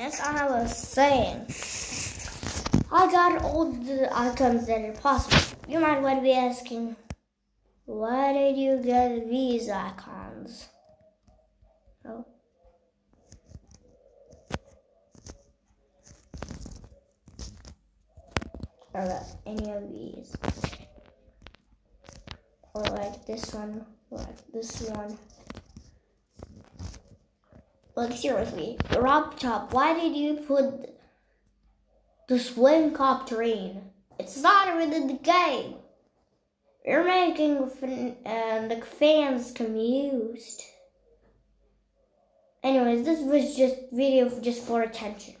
As I was saying, I got all the items that are possible. You might want to be asking, why did you get these icons? Oh. Or got any of these. Or like this one, like this one. Like seriously, RobTop, why did you put the swing copter in? It's not even in the game. You're making fan, uh, the fans confused. Anyways, this was just video just for attention.